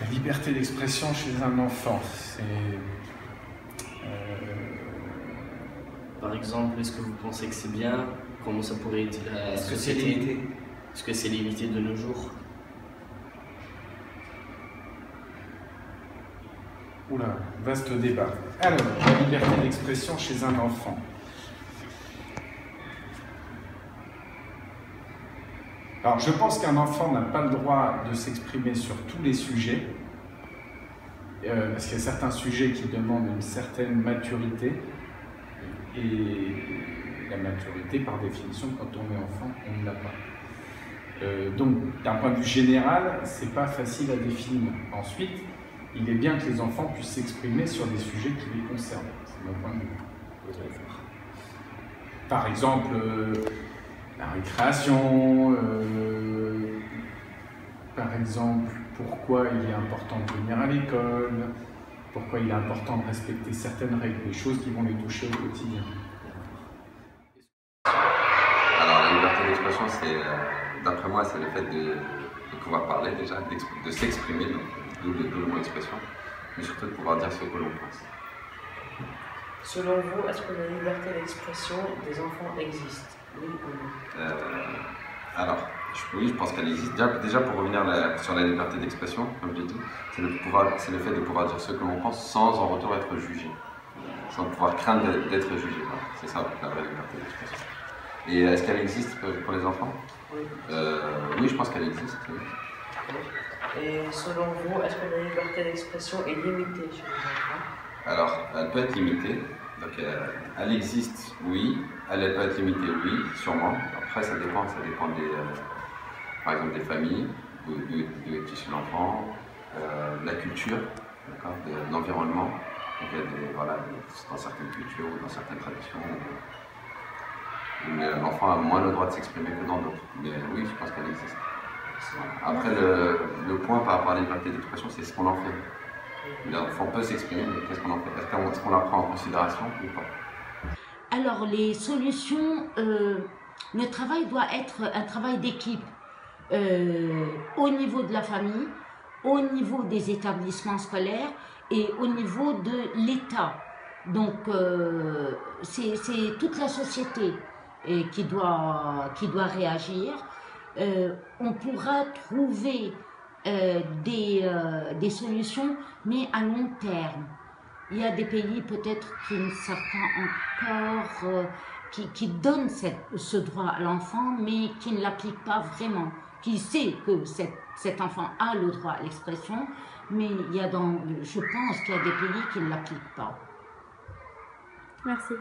La liberté d'expression chez un enfant, c'est... euh, Par exemple, est-ce que vous pensez que c'est bien? Comment ça pourrait la Est-ce que c'est limité? Est-ce que c'est limité de nos jours? Oula, vaste débat. Alors, la liberté d'expression chez un enfant. Alors, je pense qu'un enfant n'a pas le droit de s'exprimer sur tous les sujets, euh, parce qu'il y a certains sujets qui demandent une certaine maturité, et la maturité, par définition, quand on est enfant, on ne l'a pas. Euh, donc, d'un point de vue général, c'est pas facile à définir. Ensuite, il est bien que les enfants puissent s'exprimer sur des sujets qui les concernent. C'est mon point de vue. Par exemple, euh, la récréation, euh, par exemple, pourquoi il est important de venir à l'école, pourquoi il est important de respecter certaines règles, des choses qui vont les toucher au quotidien. Alors la liberté d'expression, c'est, euh, d'après moi, c'est le fait de, de pouvoir parler déjà, de s'exprimer, donc d'où le, d'où le mot expression, mais surtout de pouvoir dire ce que l'on pense. Selon vous, est-ce que la liberté d'expression des enfants existe? Euh, alors, oui, je pense qu'elle existe. Déjà, déjà, pour revenir la- sur la liberté d'expression, comme j'ai dit, c'est le, pouvoir- c'est le fait de pouvoir dire ce que l'on pense sans en retour être jugé, sans pouvoir craindre d'être- jugé. C'est ça la vraie liberté d'expression. Et est-ce qu'elle existe pour- pour les enfants? Oui. Euh, Oui, je pense qu'elle existe. oui. Et selon vous, est-ce que la liberté d'expression est limitée chez les enfants? Alors, elle peut être limitée. Donc, euh, elle existe, oui. Elle, peut être limitée, oui, sûrement. Après, ça dépend, ça dépend des, euh, par exemple, des familles, d'où est issu l'enfant, euh, de la culture, de l'environnement. Donc, il y a des, voilà, dans certaines cultures ou dans certaines traditions, l'enfant a moins le droit de s'exprimer que dans d'autres. Mais oui, je pense qu'elle existe. Après, le, le point par rapport à la liberté d'expression, c'est ce qu'on en fait. L'enfant peut s'exprimer, mais qu'est-ce qu'on en fait? Est-ce qu'on la prend en considération ou pas? Alors, les solutions, euh, le travail doit être un travail d'équipe euh, au niveau de la famille, au niveau des établissements scolaires et au niveau de l'État. Donc, euh, c'est toute la société qui, doit, qui doit réagir. On pourra trouver euh, des, euh, des solutions, mais à long terme. Il y a des pays peut-être qui ne savent pas encore, euh, qui, qui donnent cette- ce droit à l'enfant, mais qui ne l'appliquent pas vraiment, qui sait que cet, enfant a le droit à l'expression, mais il y a dans, je pense qu'il y a des pays qui ne l'appliquent pas. Merci.